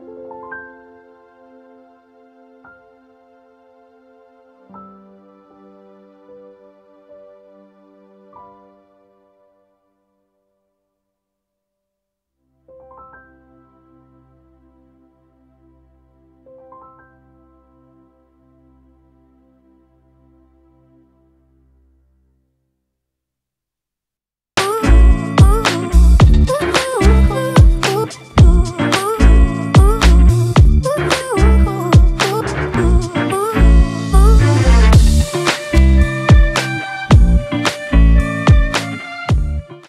You